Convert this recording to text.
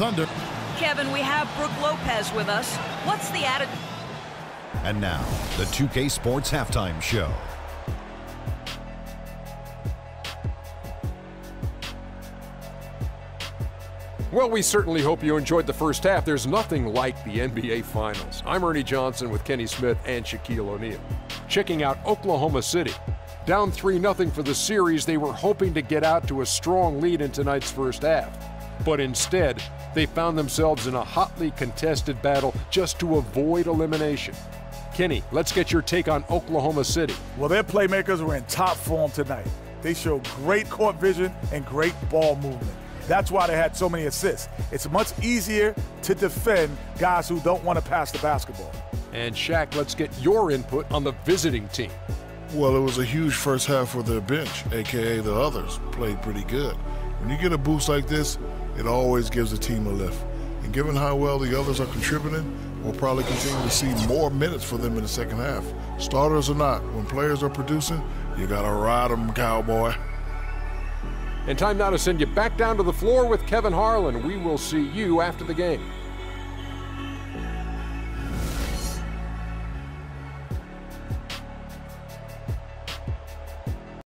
Thunder. Kevin, we have Brook Lopez with us. What's the attitude? And now, the 2K Sports Halftime Show. Well, we certainly hope you enjoyed the first half. There's nothing like the NBA Finals. I'm Ernie Johnson with Kenny Smith and Shaquille O'Neal. Checking out Oklahoma City. Down 3 0 for the series, they were hoping to get out to a strong lead in tonight's first half. But instead, they found themselves in a hotly contested battle just to avoid elimination. Kenny, let's get your take on Oklahoma City. Well, their playmakers were in top form tonight. They showed great court vision and great ball movement. That's why they had so many assists. It's much easier to defend guys who don't want to pass the basketball. And Shaq, let's get your input on the visiting team. Well, it was a huge first half for their bench, aka the others, played pretty good. When you get a boost like this, it always gives the team a lift. And given how well the others are contributing, we'll probably continue to see more minutes for them in the second half. Starters or not, when players are producing, you gotta ride them, cowboy. And time now to send you back down to the floor with Kevin Harlan. We will see you after the game.